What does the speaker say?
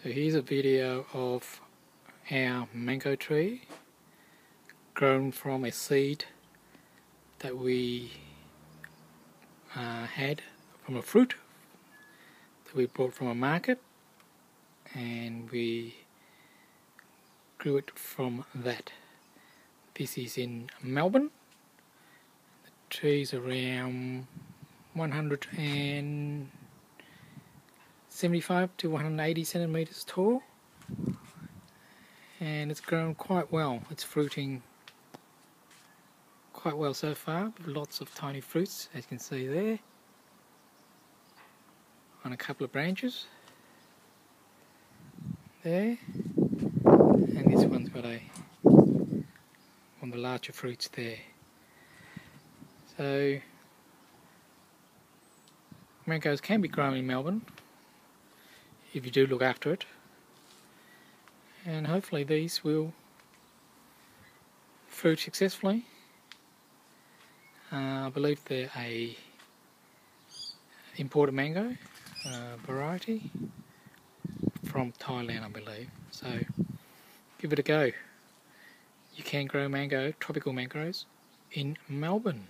So here's a video of our mango tree grown from a seed that we uh, had from a fruit that we bought from a market and we grew it from that. This is in Melbourne. The tree's around 175 to 180 centimeters tall. And it's grown quite well. It's fruiting quite well so far, lots of tiny fruits as you can see there on a couple of branches there. And this one's got a one of the larger fruits there. So mangoes can be grown in Melbourne if you do look after it. And hopefully these will fruit successfully. Uh, I believe they're a imported mango uh, variety from Thailand I believe. So give it a go. You can grow mango tropical mangoes in Melbourne